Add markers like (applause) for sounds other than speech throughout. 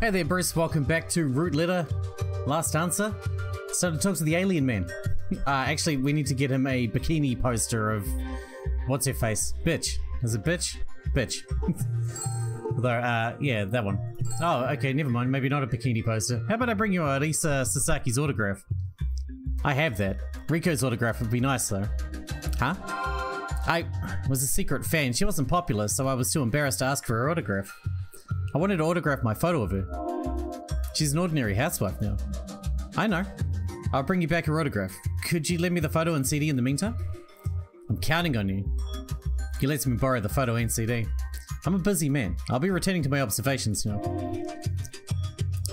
Hey there, Bruce. Welcome back to Root Letter. Last answer. Started to talk to the alien man. Uh, actually, we need to get him a bikini poster of what's her face? Bitch. Is it bitch? Bitch. (laughs) Although, uh, yeah, that one. Oh, okay, never mind. Maybe not a bikini poster. How about I bring you Arisa Sasaki's autograph? I have that. Riko's autograph would be nice, though. Huh? I was a secret fan. She wasn't popular, so I was too embarrassed to ask for her autograph. I wanted to autograph my photo of her. She's an ordinary housewife now. I know. I'll bring you back her autograph. Could you lend me the photo and CD in the meantime? I'm counting on you. He lets me borrow the photo and CD. I'm a busy man. I'll be returning to my observations now.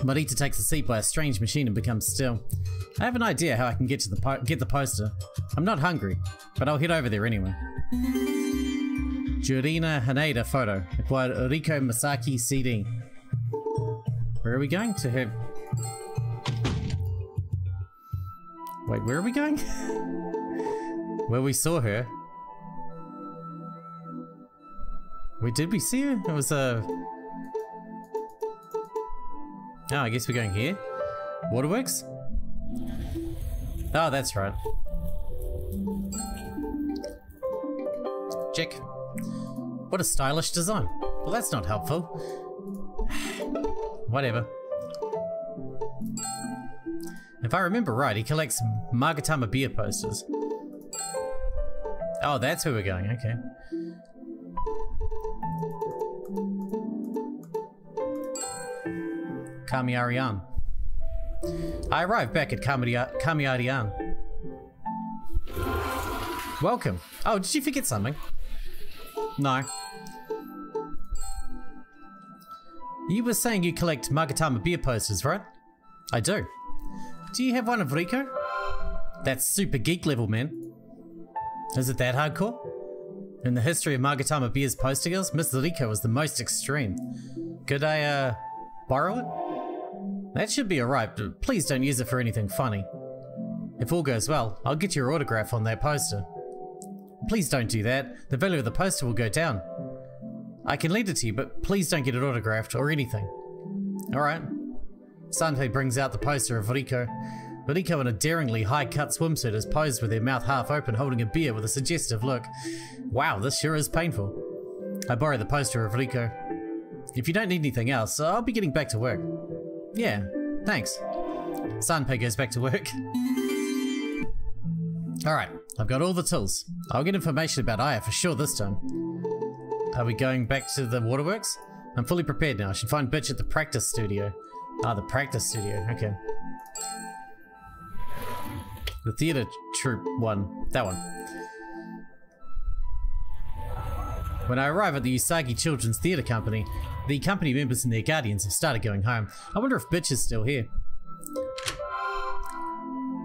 Marita takes a seat by a strange machine and becomes still. I have an idea how I can get to the get the poster. I'm not hungry, but I'll head over there anyway. Jurina Haneda photo. Acquired Riko Masaki CD. Where are we going? To him. Wait, where are we going? (laughs) Where we saw her. Wait, did we see her? It was a... Uh... Oh, I guess we're going here. Waterworks? Oh, that's right. Check. What a stylish design. Well, that's not helpful. (sighs) Whatever. If I remember right, he collects Magatama beer posters. Oh, that's where we're going, okay. Kamiarian. I arrived back at Kamiarian. Welcome. Oh, did you forget something? No. You were saying you collect Magatama beer posters, right? I do. Do you have one of Riko? That's super geek level, man. Is it that hardcore? In the history of Magatama beer's poster girls, Miss Riko was the most extreme. Could I, uh, borrow it? That should be alright, but please don't use it for anything funny. If all goes well, I'll get your autograph on that poster. Please don't do that. The value of the poster will go down. I can lend it to you, but please don't get it autographed or anything. Alright. Sanpei brings out the poster of Riko. Riko in a daringly high-cut swimsuit is posed with her mouth half open holding a beer with a suggestive look. Wow, this sure is painful. I borrow the poster of Riko. If you don't need anything else, I'll be getting back to work. Yeah, thanks. Sanpei goes back to work. (laughs) Alright, I've got all the tools. I'll get information about Aya for sure this time. Are we going back to the waterworks? I'm fully prepared now. I should find Bitch at the practice studio. Ah, the practice studio. Okay. The theater troupe one. That one. When I arrive at the Usagi Children's Theatre Company, the company members and their guardians have started going home. I wonder if Bitch is still here.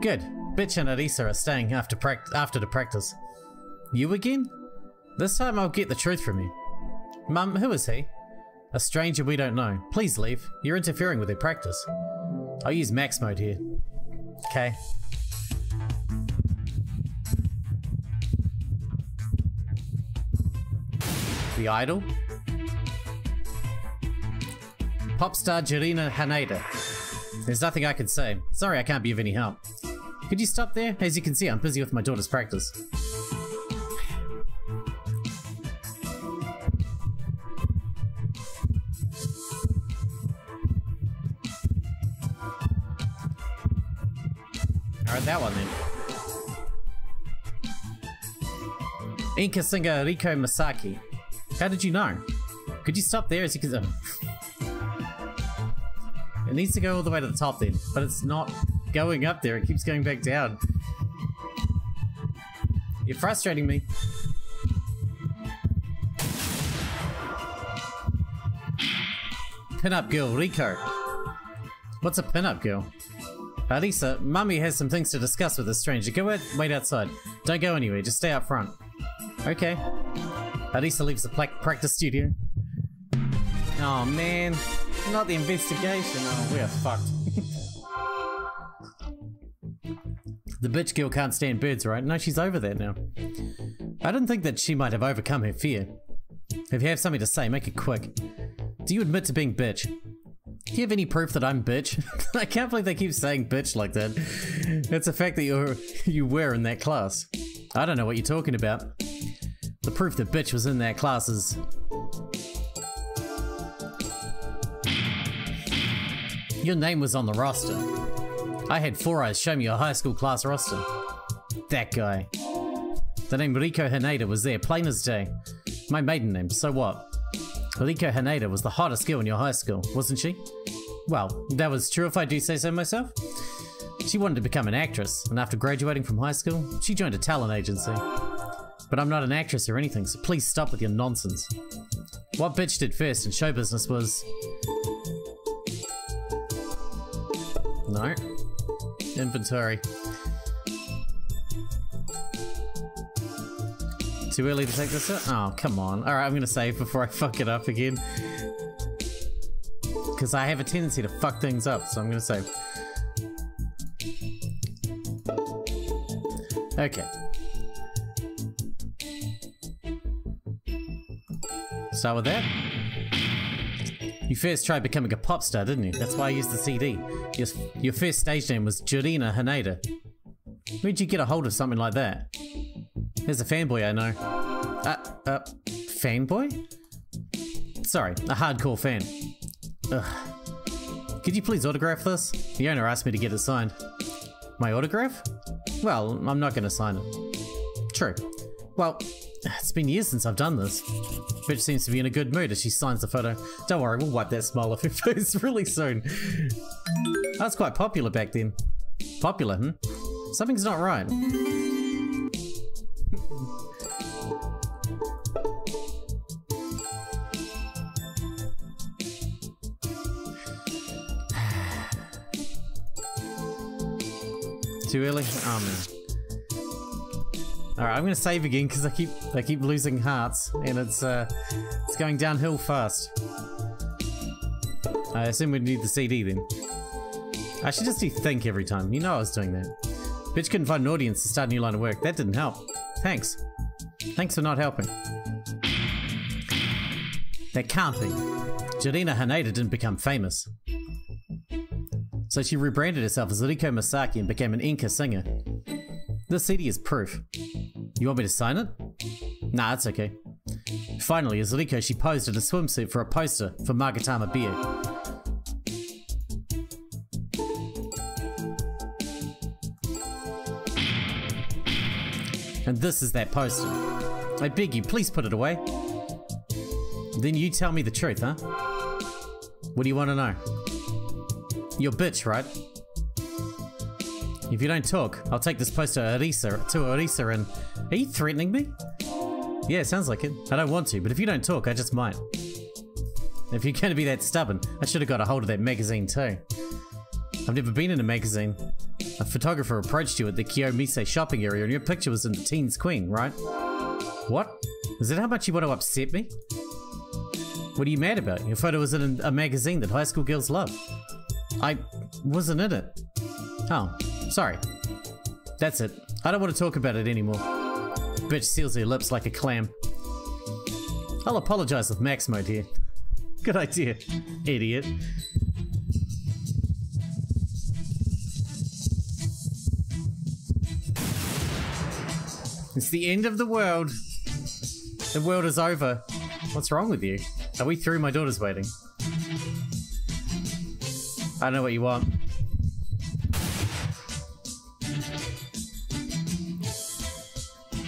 Good. Bitch and Arisa are staying after, after the practice. You again? This time I'll get the truth from you. Mum, who is he? A stranger we don't know. Please leave. You're interfering with their practice. I'll use max mode here. Okay. The Idol? Pop star Jurina Haneda. There's nothing I can say. Sorry I can't be of any help. Could you stop there? As you can see, I'm busy with my daughter's practice. That one then. enka singer Riko Masaki. How did you know? Could you stop there as you can... (laughs) It needs to go all the way to the top then, but it's not going up there. It keeps going back down. You're frustrating me. Pin-up girl, Riko. What's a pin-up girl? Alisa, Mummy has some things to discuss with this stranger. Go ahead, wait outside. Don't go anywhere, just stay up front. Okay. Alisa leaves the practice studio. Oh man, not the investigation. Oh, we are fucked. The bitch girl can't stand birds, right? No, she's over that now. I didn't think that she might have overcome her fear. If you have something to say, make it quick. Do you admit to being bitch? Do you have any proof that I'm bitch? (laughs) I can't believe they keep saying bitch like that. It's a fact that you're you were in that class. I don't know what you're talking about. The proof that bitch was in that class is Your name was on the roster. I had Four Eyes show me your high school class roster. That guy. The name Riko Haneda was there, plain as day. My maiden name, so what? Riko Haneda was the hottest girl in your high school, wasn't she? Well, that was true if I do say so myself. She wanted to become an actress, and after graduating from high school, she joined a talent agency. But I'm not an actress or anything, so please stop with your nonsense. What bitch did first in show business was No. Inventory. Too early to take this? Oh, come on. Alright, I'm gonna save before I fuck it up again. Because I have a tendency to fuck things up, so I'm gonna save. Okay. Start with that. You first tried becoming a pop star, didn't you? That's why I used the CD. Your, your first stage name was Jurina Haneda. Where'd you get a hold of something like that? There's a fanboy I know. Uh, uh, fanboy? Sorry, a hardcore fan. Ugh. Could you please autograph this? The owner asked me to get it signed. My autograph? Well, I'm not to sign it. True. Well, it's been years since I've done this. Bitch seems to be in a good mood as she signs the photo. Don't worry, we'll wipe that smile off her (laughs) face really soon. That was quite popular back then. Popular, hmm? Something's not right. Too early? Oh man. Alright, I'm gonna save again because I keep I keep losing hearts and it's uh it's going downhill fast. I assume we need the CD then. I should just do think every time. You know I was doing that. Bitch couldn't find an audience to start a new line of work. That didn't help. Thanks. Thanks for not helping. That can't be. Jurina Haneda didn't become famous. So she rebranded herself as Riko Masaki and became an enka singer. This CD is proof. You want me to sign it? Nah, that's okay. Finally, as Riko, she posed in a swimsuit for a poster for Magatama Beer. And this is that poster. I beg you, please put it away. Then you tell me the truth, huh? What do you want to know? You're bitch, right? If you don't talk, I'll take this poster to Arisa, to Arisa and... Are you threatening me? Yeah, sounds like it. I don't want to, but if you don't talk, I just might. If you're to be that stubborn, I should have got a hold of that magazine too. I've never been in a magazine. A photographer approached you at the Kiyomise shopping area and your picture was in the Teens Queen, right? What? Is that how much you want to upset me? What are you mad about? Your photo was in a magazine that high school girls love. I wasn't in it. Oh, Sorry. That's it. I don't want to talk about it anymore. Bitch seals her lips like a clam. I'll apologize with max mode here. Good idea, idiot. It's the end of the world. The world is over. What's wrong with you? Are we through? My daughter's waiting. I know what you want.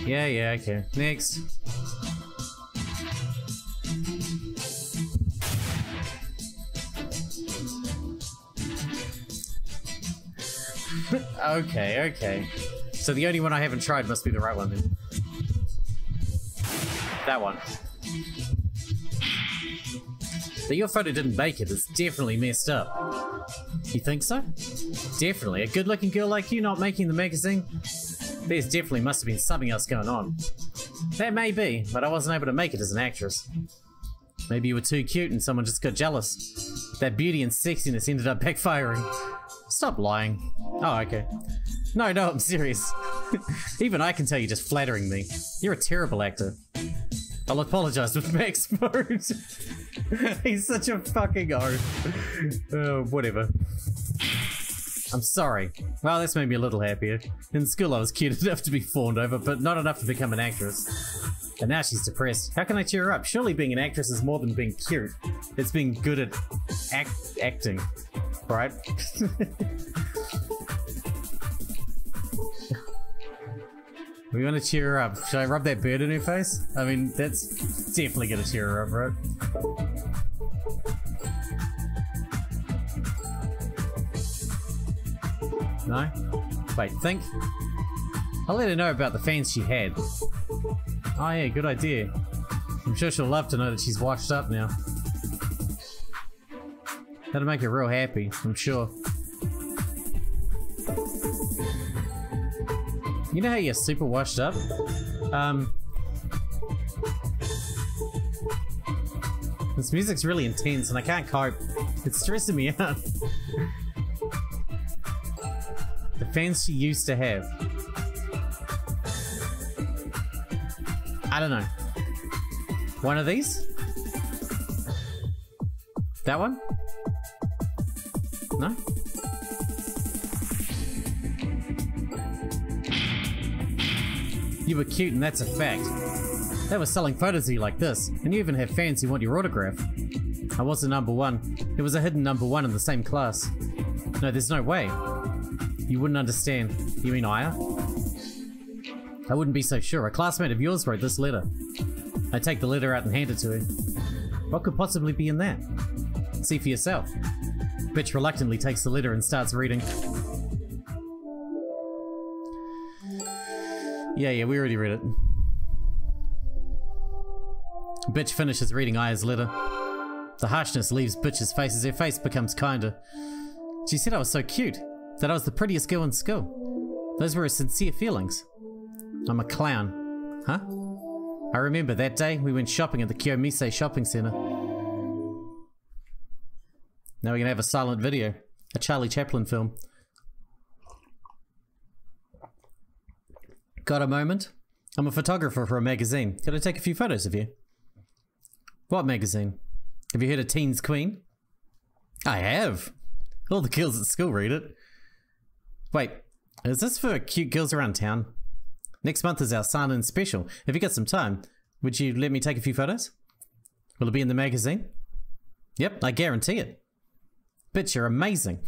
Yeah, yeah, okay. Next. (laughs) okay, okay. So the only one I haven't tried must be the right one then. That one. That your photo didn't make it, it is definitely messed up. You think so? Definitely. A good looking girl like you not making the magazine? There's definitely must have been something else going on. That may be, but I wasn't able to make it as an actress. Maybe you were too cute and someone just got jealous. That beauty and sexiness ended up backfiring. Stop lying. Oh, okay. No, no, I'm serious. (laughs) Even I can tell you're just flattering me. You're a terrible actor. I'll apologize with max (laughs) mode. (laughs) He's such a fucking O. Uh, whatever. I'm sorry. Well, this made me a little happier. In school, I was cute (laughs) enough to be fawned over, but not enough to become an actress. And now she's depressed. How can I cheer her up? Surely being an actress is more than being cute. It's being good at act acting, right? (laughs) we want to cheer her up. Should I rub that bird in her face? I mean, that's definitely gonna cheer her up, right? No? Wait, think? I'll let her know about the fans she had. Oh yeah, good idea. I'm sure she'll love to know that she's washed up now. That'll make her real happy, I'm sure. You know how you're super washed up? Um... This music's really intense and I can't cope. It's stressing me out. the fans she used to have. I don't know. One of these? That one? You were cute and that's a fact. They were selling photos of you like this, and you even have fans who want your autograph. I wasn't number one. It was a hidden number one in the same class. No, there's no way. You wouldn't understand. You mean Aya? I wouldn't be so sure. A classmate of yours wrote this letter. I take the letter out and hand it to her. What could possibly be in that? See for yourself. Bitch reluctantly takes the letter and starts reading. Yeah, yeah, we already read it. Bitch finishes reading Aya's letter. The harshness leaves Bitch's face as her face becomes kinder. She said I was so cute, that I was the prettiest girl in school. Those were her sincere feelings. I'm a clown. Huh? I remember that day we went shopping at the Kiyomise shopping center. Now we're gonna have a silent video. A Charlie Chaplin film. Got a moment? I'm a photographer for a magazine. Could I take a few photos of you? What magazine? Have you heard of Teens Queen? I have. All the girls at school read it. Wait, is this for cute girls around town? Next month is our silent special. If you got some time, would you let me take a few photos? Will it be in the magazine? Yep, I guarantee it. Bitch, you're amazing.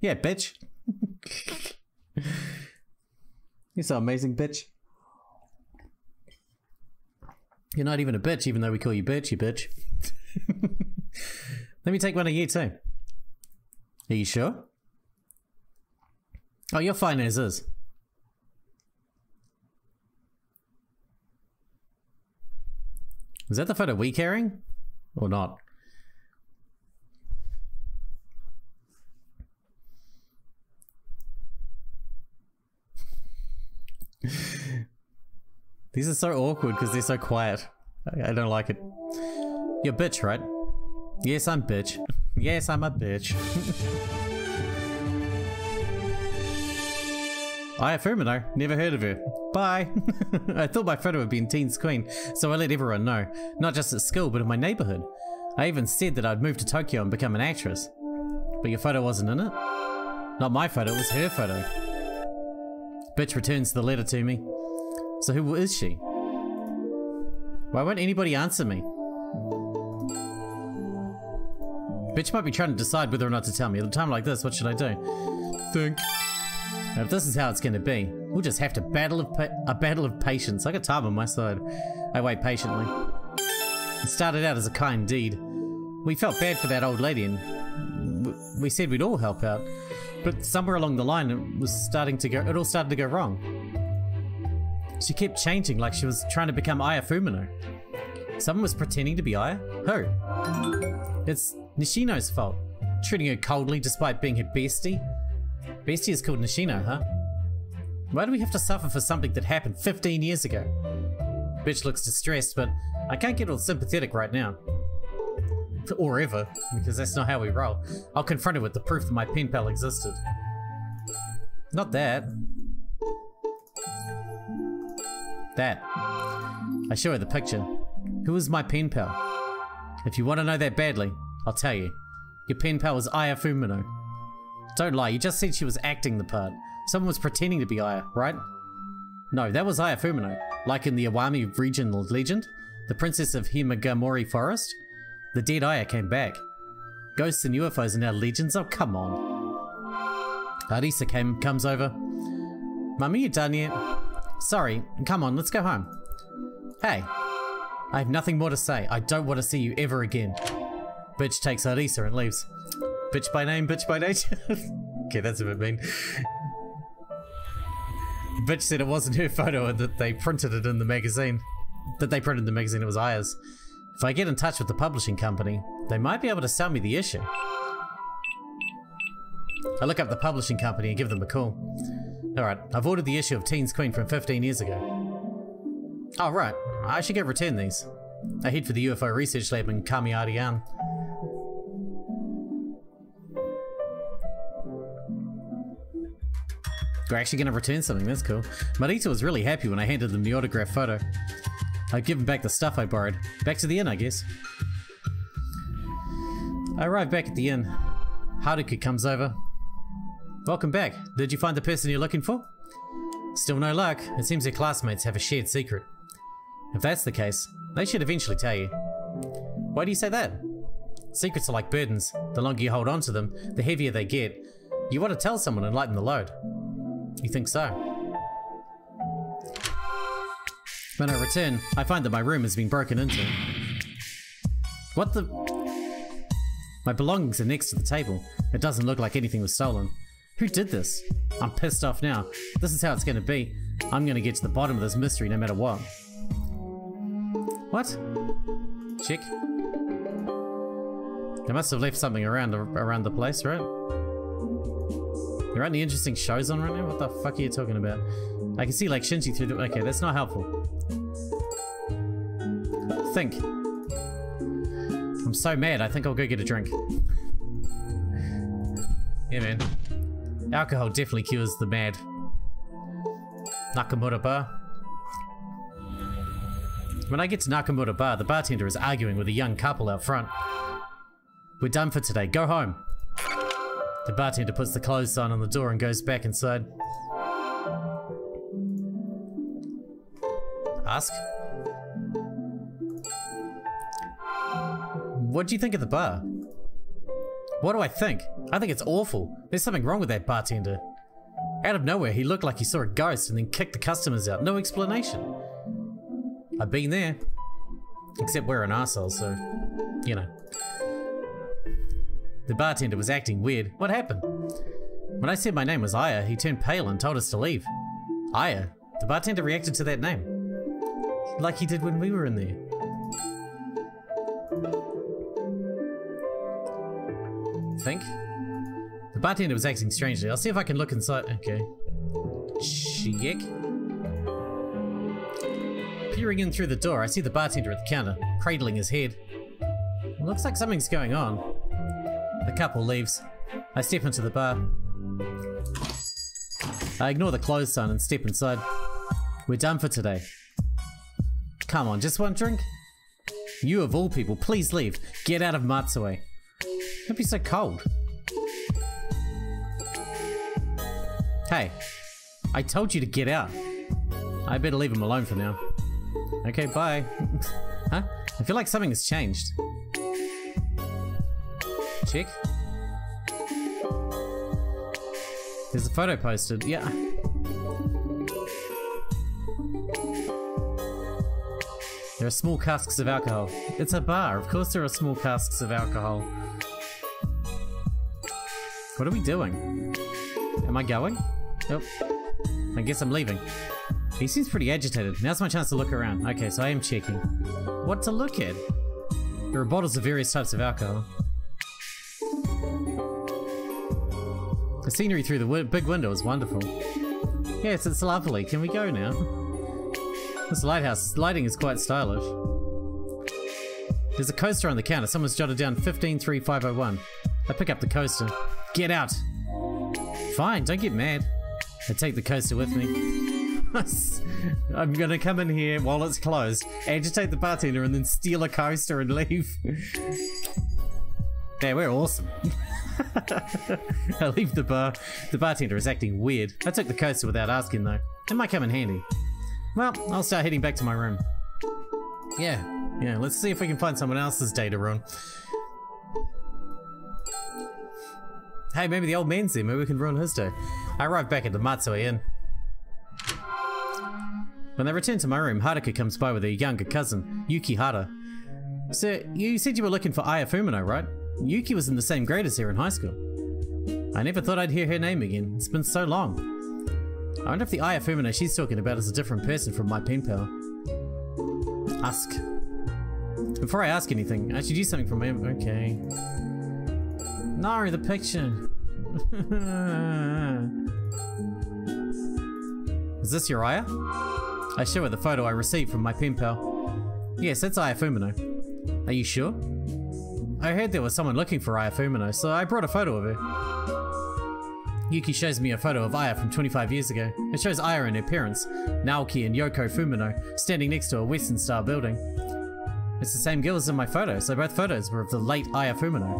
Yeah, bitch. (laughs) you're so amazing, bitch. You're not even a bitch, even though we call you bitch, you bitch. (laughs) Let me take one of you too. Are you sure? Oh, you're fine as is. Is that the photo we carrying? Or not? These are so awkward because they're so quiet. I, I don't like it. You're bitch, right? Yes, I'm bitch. Yes, I'm a bitch. (laughs) Aya Fumino, never heard of her. Bye. (laughs) I thought my photo would be in Teens Queen, so I let everyone know. Not just at school, but in my neighborhood. I even said that I'd move to Tokyo and become an actress. But your photo wasn't in it? Not my photo, it was her photo. Bitch returns the letter to me. So who is she? Why won't anybody answer me? Bitch might be trying to decide whether or not to tell me. At a time like this, what should I do? Think. Now, if this is how it's going to be, we'll just have to battle of a battle of patience. I got time on my side. I wait patiently. It started out as a kind deed. We felt bad for that old lady and we said we'd all help out. But somewhere along the line, it was starting to go, it all started to go wrong. She kept changing like she was trying to become Aya Fumino. Someone was pretending to be Aya? Who? It's Nishino's fault. Treating her coldly despite being her bestie. Bestie is called Nishino, huh? Why do we have to suffer for something that happened 15 years ago? Bitch looks distressed, but I can't get all sympathetic right now. Or ever, because that's not how we roll. I'll confront her with the proof that my pen pal existed. Not that. That. I show her the picture. Who is my pen pal? If you want to know that badly, I'll tell you. Your pen pal was Aya Fumino. Don't lie, you just said she was acting the part. Someone was pretending to be Aya, right? No, that was Aya Fumino. Like in the Iwami regional legend, the princess of Himegamori Forest. The dead Aya came back. Ghosts and UFOs are now legends? Oh, come on. Arisa came, comes over. Mummy, you done yet? Sorry, come on, let's go home. Hey, I have nothing more to say. I don't want to see you ever again. Bitch takes Arisa and leaves. Bitch by name, bitch by nature. (laughs) okay, that's a bit mean. Bitch said it wasn't her photo and that they printed it in the magazine. That they printed the magazine, it was Aya's. If I get in touch with the publishing company, they might be able to sell me the issue. I look up the publishing company and give them a call. Alright, I've ordered the issue of Teens Queen from 15 years ago. Oh right, I should get returned these. I head for the UFO research lab in Kamiarian. We're actually going to return something, that's cool. Marita was really happy when I handed them the autograph photo. I've given back the stuff I borrowed. Back to the inn, I guess. I arrive back at the inn. Haruka comes over. Welcome back. Did you find the person you're looking for? Still no luck. It seems your classmates have a shared secret. If that's the case, they should eventually tell you. Why do you say that? Secrets are like burdens. The longer you hold on to them, the heavier they get. You want to tell someone and lighten the load. You think so? When I return, I find that my room has been broken into. What the... My belongings are next to the table. It doesn't look like anything was stolen. Who did this? I'm pissed off now. This is how it's gonna be. I'm gonna get to the bottom of this mystery no matter what. What? Check. They must have left something around around the place, right? There aren't any interesting shows on right now? What the fuck are you talking about? I can see like Shinji through the- okay, that's not helpful. Think. I'm so mad, I think I'll go get a drink. Yeah, man. Alcohol definitely cures the mad. Nakamura Bar. When I get to Nakamura Bar, the bartender is arguing with a young couple out front. We're done for today, go home. The bartender puts the closed sign on the door and goes back inside. Ask? What do you think of the bar? What do I think? I think it's awful. There's something wrong with that bartender. Out of nowhere, he looked like he saw a ghost and then kicked the customers out. No explanation. I've been there. Except we're an asshole, so, you know. The bartender was acting weird. What happened? When I said my name was Aya, he turned pale and told us to leave. Aya? The bartender reacted to that name. Like he did when we were in there. Think? The bartender was acting strangely. I'll see if I can look inside. Okay. Check. Peering in through the door, I see the bartender at the counter, cradling his head. looks like something's going on. The couple leaves. I step into the bar. I ignore the closed sign and step inside. We're done for today. Come on, just one drink? You of all people, please leave. Get out of Matsue. Don't be so cold. Hey, I told you to get out. I better leave him alone for now. Okay, bye. (laughs) huh? I feel like something has changed. Check. There's a photo posted. Yeah. There are small casks of alcohol. It's a bar. Of course there are small casks of alcohol. What are we doing? Am I going? Nope. I guess I'm leaving. He seems pretty agitated. Now's my chance to look around. Okay, so I am checking. What to look at? There are bottles of various types of alcohol. Scenery through the big window is wonderful. Yes, it's lovely. Can we go now? This lighthouse lighting is quite stylish. There's a coaster on the counter. Someone's jotted down 153501. I pick up the coaster. Get out! Fine, don't get mad. I take the coaster with me. (laughs) I'm gonna come in here while it's closed, agitate the bartender, and then steal a coaster and leave. (laughs) yeah, we're awesome. (laughs) (laughs) I leave the bar. The bartender is acting weird. I took the coaster without asking though. It might come in handy. Well, I'll start heading back to my room. Yeah, yeah, let's see if we can find someone else's data to ruin. Hey, maybe the old man's there. Maybe we can ruin his day. I arrive back at the Matsui Inn. When they return to my room, Haruka comes by with her younger cousin, Yuki Hara. Sir, you said you were looking for Aya Fumino, right? Yuki was in the same grade as her in high school. I never thought I'd hear her name again. It's been so long. I wonder if the Aya Fumino she's talking about is a different person from my pen pal. Ask. Before I ask anything, I should use something from him. Okay. No, the picture. (laughs) is this your Aya? I show her the photo I received from my pen pal. Yes, that's Aya Fumino. Are you sure? I heard there was someone looking for Aya Fumino, so I brought a photo of her. Yuki shows me a photo of Aya from 25 years ago. It shows Aya and her parents, Naoki and Yoko Fumino, standing next to a Western-style building. It's the same girl as in my photo, so both photos were of the late Aya Fumino.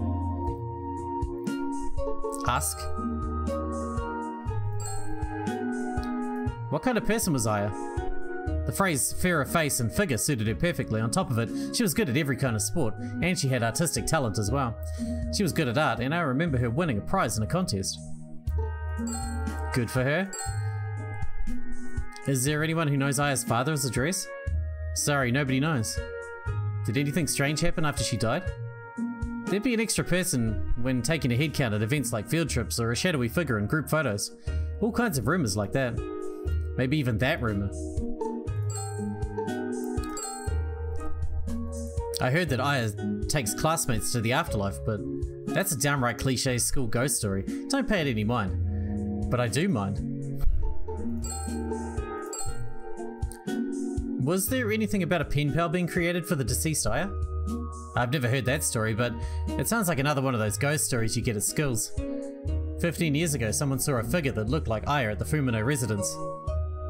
Ask. What kind of person was Aya? The phrase fairer face and figure suited her perfectly. On top of it, she was good at every kind of sport, and she had artistic talent as well. She was good at art, and I remember her winning a prize in a contest. Good for her. Is there anyone who knows Aya's father's address? Sorry, nobody knows. Did anything strange happen after she died? There'd be an extra person when taking a head count at events like field trips or a shadowy figure in group photos. All kinds of rumors like that. Maybe even that rumor. I heard that Aya takes classmates to the afterlife, but that's a downright cliche school ghost story. Don't pay it any mind. But I do mind. Was there anything about a pen pal being created for the deceased Aya? I've never heard that story, but it sounds like another one of those ghost stories you get at schools. 15 years ago, someone saw a figure that looked like Aya at the Fumino residence.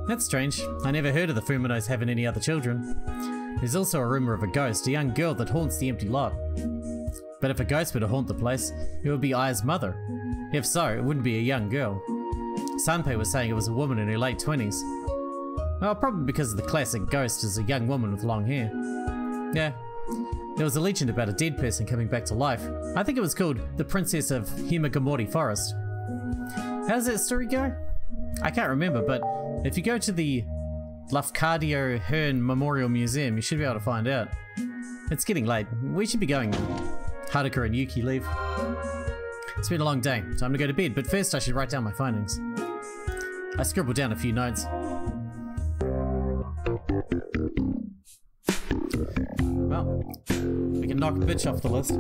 That's strange. I never heard of the Fuminos having any other children. There's also a rumor of a ghost, a young girl that haunts the empty lot. But if a ghost were to haunt the place, it would be Aya's mother. If so, it wouldn't be a young girl. Sanpei was saying it was a woman in her late 20s. Well, probably because the classic ghost is a young woman with long hair. Yeah. There was a legend about a dead person coming back to life. I think it was called The Princess of Himegamori Forest. How does that story go? I can't remember, but if you go to the Lafcadio Hearn Memorial Museum. You should be able to find out. It's getting late. We should be going. Haruka and Yuki leave. It's been a long day. Time to go to bed, but first I should write down my findings. I scribbled down a few notes. Well, we can knock bitch off the list.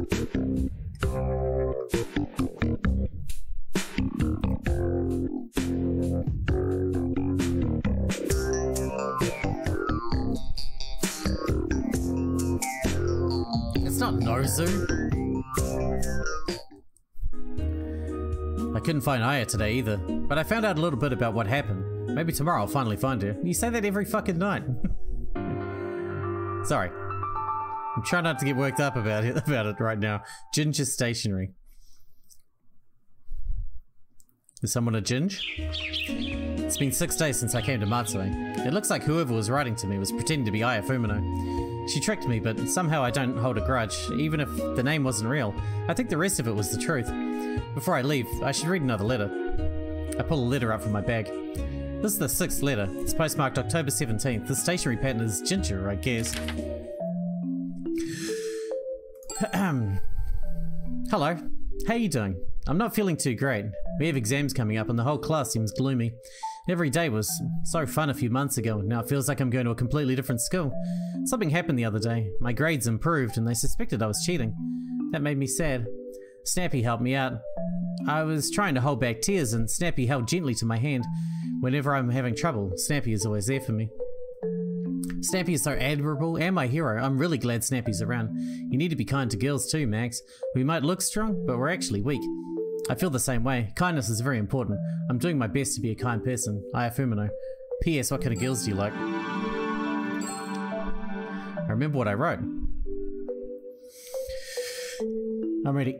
Nozu? I couldn't find Aya today either, but I found out a little bit about what happened. Maybe tomorrow I'll finally find her. You say that every fucking night. (laughs) Sorry. I'm trying not to get worked up about it (laughs) about it right now. Ginger stationery. Is someone a ginge? It's been six days since I came to Matsue. It looks like whoever was writing to me was pretending to be Aya Fumino. She tricked me, but somehow I don't hold a grudge, even if the name wasn't real. I think the rest of it was the truth. Before I leave, I should read another letter. I pull a letter out from my bag. This is the sixth letter. It's postmarked October 17th. The stationery pattern is ginger, I guess. (clears throat) Hello. How are you doing? I'm not feeling too great. We have exams coming up and the whole class seems gloomy. Every day was so fun a few months ago, and now it feels like I'm going to a completely different school. Something happened the other day. My grades improved, and they suspected I was cheating. That made me sad. Snappy helped me out. I was trying to hold back tears, and Snappy held gently to my hand. Whenever I'm having trouble, Snappy is always there for me. Snappy is so admirable and my hero. I'm really glad Snappy's around. You need to be kind to girls too, Max. We might look strong, but we're actually weak. I feel the same way. Kindness is very important. I'm doing my best to be a kind person. Aya Fumino. P.S. What kind of girls do you like? I remember what I wrote. I'm ready.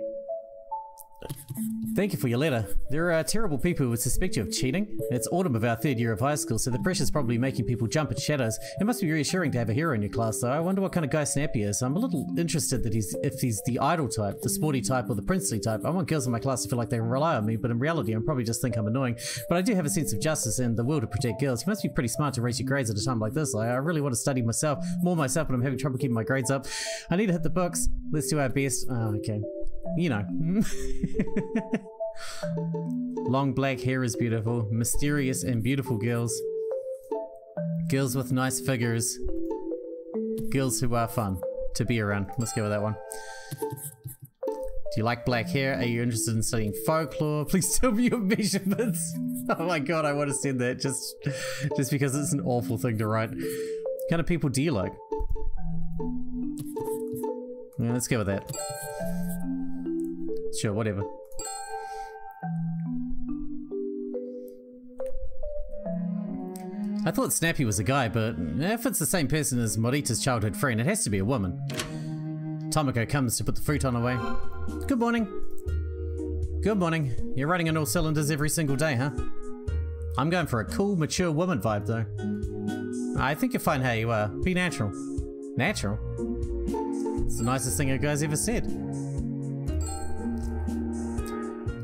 Thank you for your letter. There are terrible people who would suspect you of cheating. It's autumn of our third year of high school, so the pressure's probably making people jump at shadows. It must be reassuring to have a hero in your class, though. I wonder what kind of guy Snappy is. I'm a little interested that he's if he's the idle type, the sporty type, or the princely type. I want girls in my class to feel like they can rely on me, but in reality, I probably just think I'm annoying. But I do have a sense of justice and the will to protect girls. You must be pretty smart to raise your grades at a time like this. Like, I really want to study myself, more myself, but I'm having trouble keeping my grades up. I need to hit the books. Let's do our best. Oh, okay. You know. Long black hair is beautiful. Mysterious and beautiful girls. Girls with nice figures. Girls who are fun to be around. Let's go with that one. Do you like black hair? Are you interested in studying folklore? (laughs) Please tell me your measurements. (laughs) Oh my god, I want to send that just, just because it's an awful thing to write. What kind of people do you like? Yeah, let's go with that. Sure, whatever. I thought Snappy was a guy, but eh, if it's the same person as Morita's childhood friend, it has to be a woman. Tomoko comes to put the fruit futon away. Good morning. Good morning. You're running on all cylinders every single day, huh? I'm going for a cool, mature woman vibe, though. I think you're fine how you are. Be natural. Natural? It's the nicest thing a guy's ever said.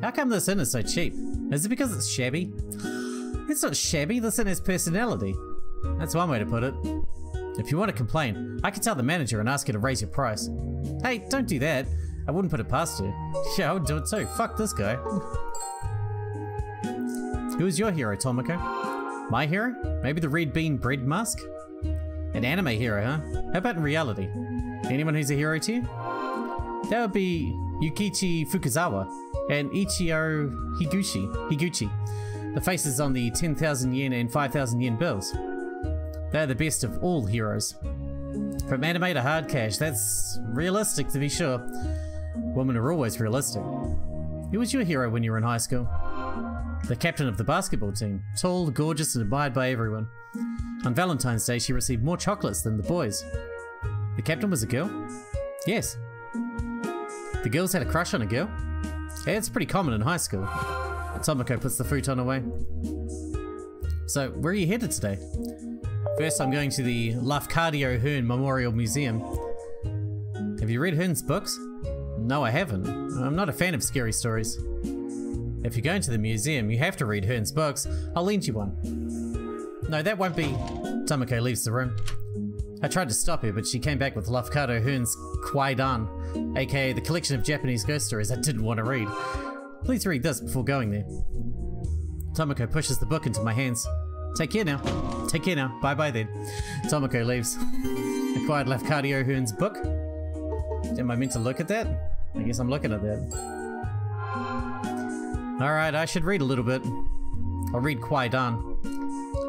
How come this inn is so cheap? Is it because it's shabby? It's not shabby, this inn has personality. That's one way to put it. If you want to complain, I can tell the manager and ask her to raise your price. Hey, don't do that. I wouldn't put it past you. (laughs) Yeah, I would do it too. Fuck this guy. (laughs) Who is your hero, Tomoko? My hero? Maybe the red bean bread mask? An anime hero, huh? How about in reality? Anyone who's a hero to you? That would be Yukichi Fukuzawa and Ichiyo Higuchi. Higuchi. The faces on the 10,000 yen and 5,000 yen bills. They're the best of all heroes. From anime to hard cash, that's realistic to be sure. Women are always realistic. Who was your hero when you were in high school? The captain of the basketball team. Tall, gorgeous, and admired by everyone. On Valentine's Day, she received more chocolates than the boys. The captain was a girl? Yes. The girls had a crush on a girl? Yeah, it's pretty common in high school. Tomoko puts the futon away. So, where are you headed today? First, I'm going to the Lafcadio Hearn Memorial Museum. Have you read Hearn's books? No, I haven't. I'm not a fan of scary stories. If you're going to the museum, you have to read Hearn's books. I'll lend you one. No, that won't be... Tomoko leaves the room. I tried to stop her, but she came back with Lafcadio Hearn's Kwaidan, aka the collection of Japanese ghost stories I didn't want to read. Please read this before going there. Tomoko pushes the book into my hands. Take care now. Take care now. Bye bye then. Tomoko leaves. (laughs) Acquired Lafcadio Hearn's book. Am I meant to look at that? I guess I'm looking at that. Alright, I should read a little bit. I'll read Kwaidan.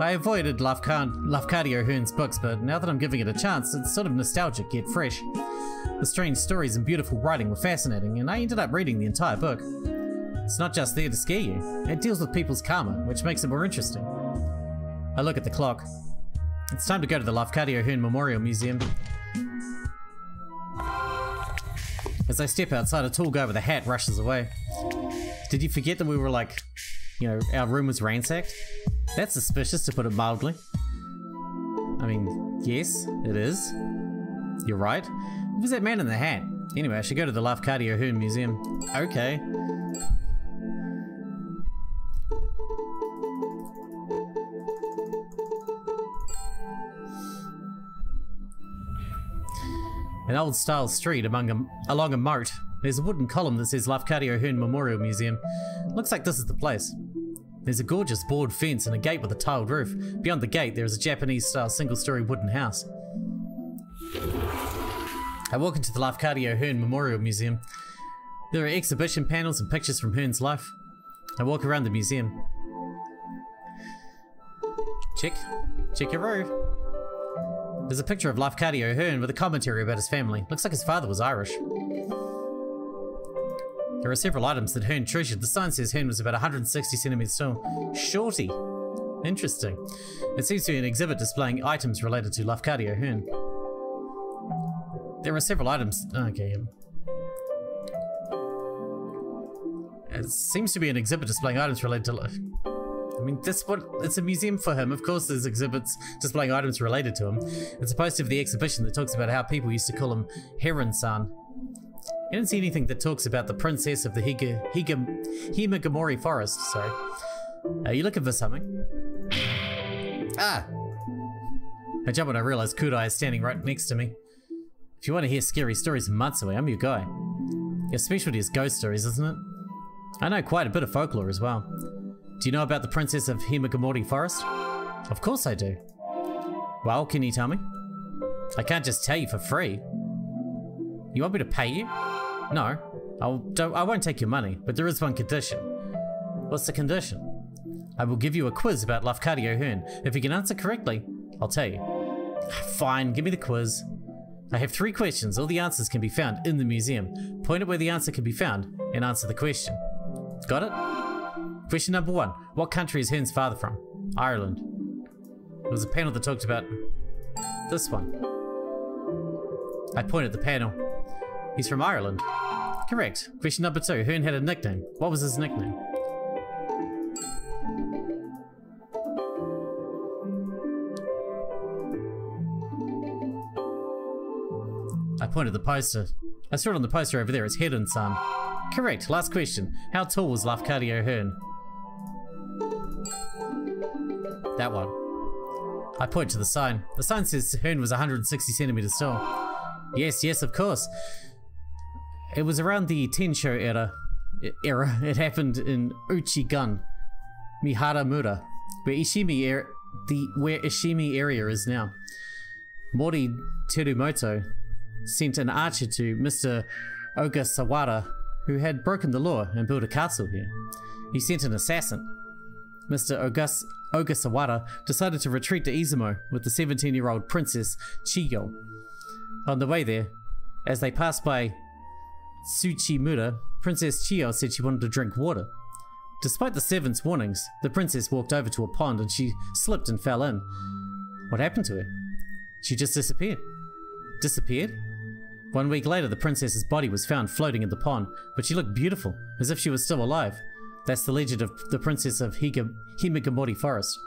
I avoided Lafcadio Hearn's books, but now that I'm giving it a chance, it's sort of nostalgic yet fresh. The strange stories and beautiful writing were fascinating, and I ended up reading the entire book. It's not just there to scare you, it deals with people's karma, which makes it more interesting. I look at the clock. It's time to go to the Lafcadio Hearn Memorial Museum. As I step outside, a tall guy with a hat rushes away. Did you forget that we were like, you know, our room was ransacked? That's suspicious, to put it mildly. I mean, yes, it is. You're right. Who was that man in the hat? Anyway, I should go to the Lafcadio Hearn Museum. Okay. An old style street among a, along a moat. There's a wooden column that says Lafcadio Hearn Memorial Museum. Looks like this is the place. There's a gorgeous board fence and a gate with a tiled roof. Beyond the gate, there is a Japanese style single story wooden house. I walk into the Lafcadio Hearn Memorial Museum. There are exhibition panels and pictures from Hearn's life. I walk around the museum. Check. Check your row. There's a picture of Lafcadio Hearn with a commentary about his family. Looks like his father was Irish. There are several items that Hearn treasured. The sign says Hearn was about 160 centimeters tall. Shorty. Interesting. It seems to be an exhibit displaying items related to Lafcadio Hearn. There are several items. Okay. It seems to be an exhibit displaying items related to. I mean, that's what it's a museum for him. Of course, there's exhibits displaying items related to him. It's supposed to be the exhibition that talks about how people used to call him Heron-san. I didn't see anything that talks about the princess of the Higa, Higa, Himegamori forest. Sorry. Are you looking for something? Ah! I jump when I realize Kudai is standing right next to me. If you want to hear scary stories of Matsue, I'm your guy. Your specialty is ghost stories, isn't it? I know quite a bit of folklore as well. Do you know about the Princess of Himegamori Forest? Of course I do. Well, can you tell me? I can't just tell you for free. You want me to pay you? No. I'll, don't, I won't take your money, but there is one condition. What's the condition? I will give you a quiz about Lafcadio Hearn. If you can answer correctly, I'll tell you. Fine, give me the quiz. I have three questions. All the answers can be found in the museum. Point at where the answer can be found and answer the question. Got it? Question number one. What country is Hearn's father from? Ireland. There was a panel that talked about this one. I point at the panel. He's from Ireland. Correct. Question number two. Hearn had a nickname. What was his nickname? I pointed the poster. I saw it on the poster over there. It's Head and Son. Correct. Last question. How tall was Lafcadio Hearn? That one. I point to the sign. The sign says Hearn was 160 centimeters tall. Yes, yes, of course. It was around the Tensho era. Era. It happened in Uchigun, Miharamura, where Ishimi er the where Ishimi area is now. Mori Terumoto sent an archer to Mr. Ogasawara, who had broken the law and built a castle here. He sent an assassin. Mr. Ogas Ogasawara decided to retreat to Izumo with the 17 year old princess Chiyo. On the way there, as they passed by Tsuchimura, Princess Chiyo said she wanted to drink water. Despite the servant's warnings, the princess walked over to a pond and she slipped and fell in. What happened to her? She just disappeared. Disappeared? One week later, the princess's body was found floating in the pond, but she looked beautiful, as if she was still alive. That's the legend of the princess of Higa Himegamori Forest.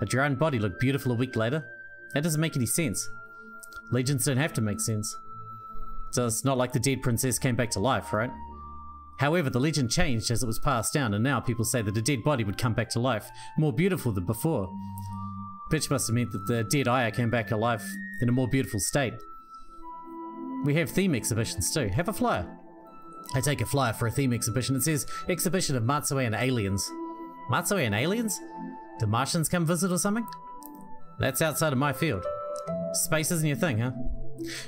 A drowned body looked beautiful a week later? That doesn't make any sense. Legends don't have to make sense. So it's not like the dead princess came back to life, right? However, the legend changed as it was passed down, and now people say that a dead body would come back to life, more beautiful than before. Which must have meant that the dead Aya came back alive in a more beautiful state. We have theme exhibitions too. Have a flyer. I take a flyer for a theme exhibition. It says Exhibition of Matsue and Aliens. Matsue and Aliens? Do Martians come visit or something? That's outside of my field. Space isn't your thing, huh?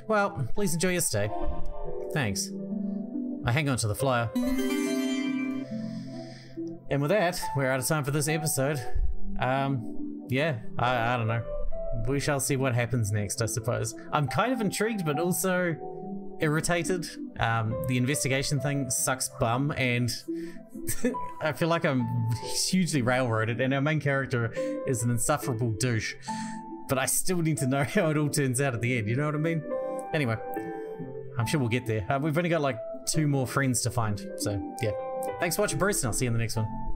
Well, please enjoy your stay. Thanks. I hang on to the flyer. And with that, we're out of time for this episode. Um, yeah, I, I don't know. We shall see what happens next, I suppose. I'm kind of intrigued, but also irritated. Um, the investigation thing sucks bum, and (laughs) I feel like I'm hugely railroaded, and our main character is an insufferable douche. But I still need to know (laughs) how it all turns out at the end, you know what I mean? Anyway, I'm sure we'll get there. Uh, we've only got like two more friends to find, so yeah. Thanks for watching, Bruce, and I'll see you in the next one.